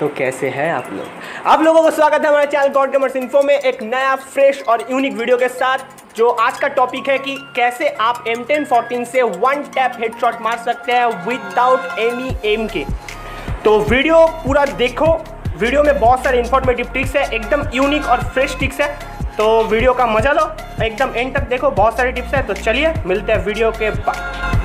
तो कैसे हैं आप लोग? आप लोगों को स्वागत है हमारे चैनल गॉड गेमर्स इन्फो में एक नया फ्रेश और यूनिक वीडियो के साथ, जो आज का टॉपिक है कि कैसे आप M10 14 से वन टैप हेडशॉट मार सकते हैं विदाउट एनी एम के। तो वीडियो पूरा देखो। वीडियो में बहुत सारे इन्फॉर्मेटिव ट्रिक्स है, एकदम यूनिक और फ्रेश ट्रिक्स है। तो वीडियो का मज़ा लो, एकदम एंड तक देखो, बहुत सारे टिप्स है। तो चलिए, मिलते हैं वीडियो के बाद।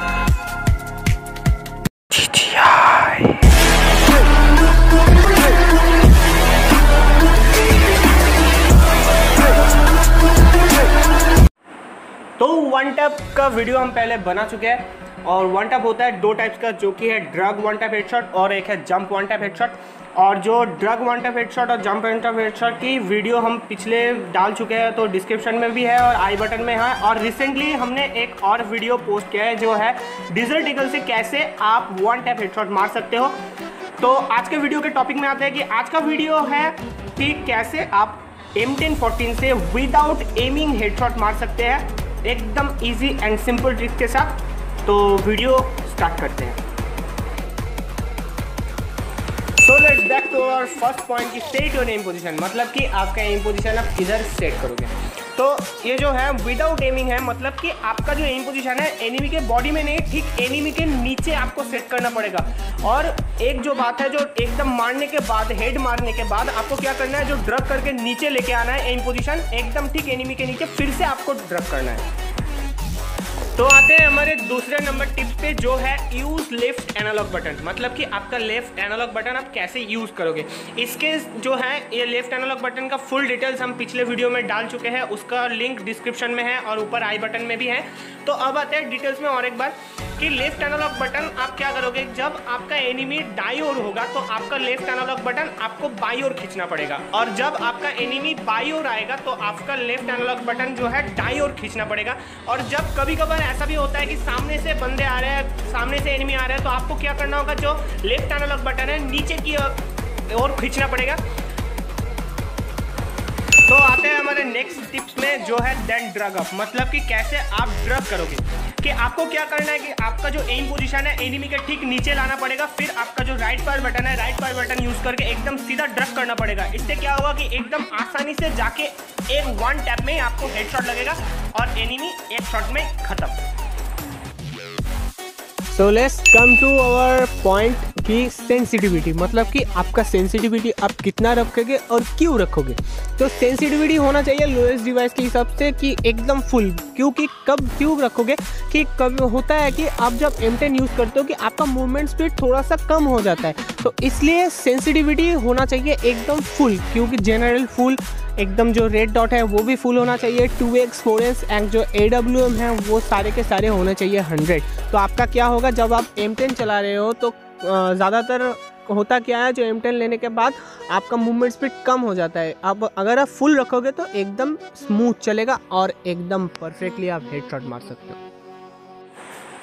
तो वन टैप का वीडियो हम पहले बना चुके हैं और वन टैप होता है दो टाइप्स का, जो कि है ड्रग वन टैप हेडशॉट और एक है जंप वन टैप हेडशॉट और जो ड्रग वन टैप हेडशॉट और जंप वन टैप हेडशॉट की वीडियो हम पिछले डाल चुके हैं तो डिस्क्रिप्शन में भी है और आई बटन में है। और रिसेंटली हमने एक और वीडियो पोस्ट किया है, जो है डिजर्ट ईगल से कैसे आप वन टैप हेडशॉट मार सकते हो। तो आज के वीडियो के टॉपिक में आते हैं कि आज का वीडियो है कि कैसे आप M10 14 से विदाउट एमिंग हेडशॉट मार सकते हैं। एकदम इजी एंड सिंपल ट्रिक के साथ तो वीडियो स्टार्ट करते हैं। So let's back to our first point की सेट योर एम पोजीशन मतलब कि आपका एम पोजीशन आप इधर सेट करोगे। तो ये जो है विदाउट एमिंग है मतलब कि आपका जो एम पोजीशन है एनिमी के बॉडी में नहीं, ठीक एनिमी के नीचे आपको सेट करना पड़ेगा। और एक जो बात है, जो एकदम मारने के बाद हेड मारने के बाद आपको क्या करना है, जो ड्रग करके नीचे लेके आना है एम पोजीशन एकदम ठीक एनिमी के नीचे, फिर से आपको ड्रग करना है। तो आते हैं हमारे दूसरे नंबर टिप पे, जो है यूज़ लेफ़्ट एनालॉग बटन मतलब कि आपका लेफ़्ट एनालॉग बटन आप कैसे यूज़ करोगे? इसके जो है, ये लेफ़्ट एनालॉग बटन का फुल डिटेल्स हम पिछले वीडियो में डाल चुके हैं। उसका लिंक डिस्क्रिप्शन में है और ऊपर आई बटन में भी है। तो अब आते हैं डिटेल्स में और एक बार। कि लेफ़्ट एनालॉग बटन आप क्या करोगे? जब आपका एनिमी दाई ओर होगा तो आपका लेफ़्ट एनालॉग बटन आपको बाई ओर खींचना पड़ेगा। और जब आपका एनिमी बाई ओर आएगा तो आपका लेफ़्ट एनालॉग बटन जो है दाई ओर खींचना पड़ेगा। और जब कभी कभार ऐसा भी होता है कि सामने से बंदे आ रहे हैं, सामने से एनिमी आ रहे हैं तो आपको क्या करना होगा? जो लेफ़्ट एनालॉग बटन है, नीचे की ओर खींचना पड़ेगा। तो आते हैं हमारे नेक्स्ट टिप्स में, जो है देन ड्रग अप मतलब कि कैसे आप ड्रग करोगे। कि आपको क्या करना है कि आपका जो एम पोजीशन है एनिमी के ठीक नीचे लाना पड़ेगा, फिर आपका जो राइट पावर बटन है राइट पावर बटन यूज़ करके एकदम सीधा ड्रग करना पड़ेगा। इससे क्या होगा कि एकदम आसानी से जाके एक वन टैप में आपको हेडशॉट लगेगा और एनिमी एक शॉट में खत्म। So let's come to our point की सेंसिटिविटी मतलब कि आपका सेंसिटिविटी आप कितना रखोगे और क्यों रखोगे? तो सेंसिटिविटी होना चाहिए लोएस्ट डिवाइस के हिसाब से कि एकदम फुल क्योंकि कब क्यों रखोगे? कि कब होता है कि आप जब M10 यूज़ करते हो कि आपका मूवमेंट स्पीड थोड़ा सा कम हो जाता है। तो इसलिए सेंसिटिविटी होना चाहिए एकदम फुल क्योंकि जनरल फुल एकदम जो रेड डॉट है वो भी फुल होना चाहिए। Two X four X and जो ए डब्ल्यू एम है वो सारे के सारे होने चाहिए हंड्रेड तो आपका क्या होगा, जब आप एम टेन चला रहे हो तो ज़्यादातर होता क्या है, जो एम टेन लेने के बाद आपका मूवमेंट स्पीड कम हो जाता है। आप अगर आप फुल रखोगे तो एकदम स्मूथ चलेगा और एकदम परफेक्टली आप हेड शॉट मार सकते हो।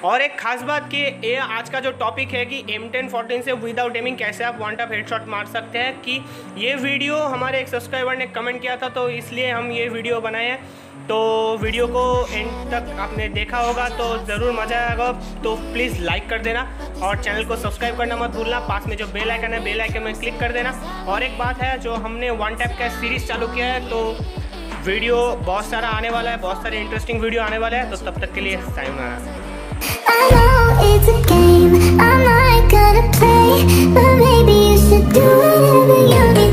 और एक खास बात कि ये आज का जो टॉपिक है कि एम टेन फोर्टीन से विदाउट एमिंग कैसे आप वन टॉप हेडशॉट मार सकते हैं कि ये वीडियो हमारे एक सब्सक्राइबर ने कमेंट किया था तो इसलिए हम ये वीडियो बनाए हैं। तो वीडियो को एंड तक आपने देखा होगा तो ज़रूर मज़ा आएगा। तो प्लीज़ लाइक कर देना और चैनल को सब्सक्राइब करना मत भूलना। पास में जो बेल आइकन है बेल आइकन में क्लिक कर देना। और एक बात है, जो हमने वन टैप का सीरीज़ चालू किया है तो वीडियो बहुत सारा आने वाला है, बहुत सारे इंटरेस्टिंग वीडियो आने वाला है। तो तब तक के लिए time play But maybe you should do whatever you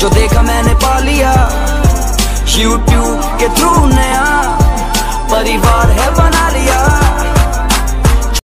जो देखा मैंने पा लिया। यूट्यूब के थ्रू नया। परिवार है बना लिया।